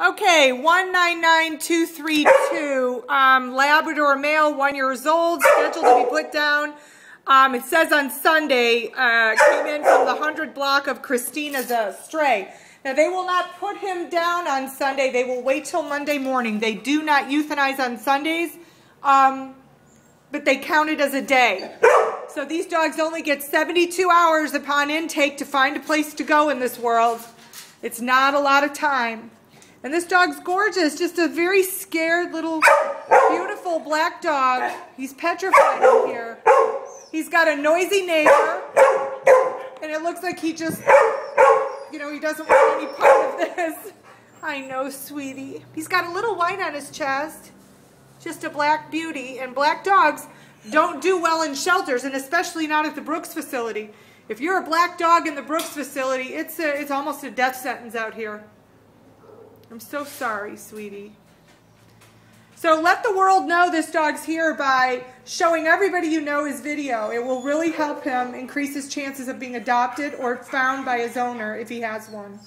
Okay, 199232, um, Labrador male, one years old, scheduled to be put down. Um, it says on Sunday, uh, came in from the 100 block of Christina's uh, stray. Now, they will not put him down on Sunday. They will wait till Monday morning. They do not euthanize on Sundays, um, but they count it as a day. So these dogs only get 72 hours upon intake to find a place to go in this world. It's not a lot of time. And this dog's gorgeous, just a very scared little beautiful black dog. He's petrified in here. He's got a noisy neighbor, and it looks like he just, you know, he doesn't want any part of this. I know, sweetie. He's got a little white on his chest, just a black beauty, and black dogs don't do well in shelters, and especially not at the Brooks facility. If you're a black dog in the Brooks facility, it's, a, it's almost a death sentence out here. I'm so sorry, sweetie. So let the world know this dog's here by showing everybody you know his video. It will really help him increase his chances of being adopted or found by his owner if he has one.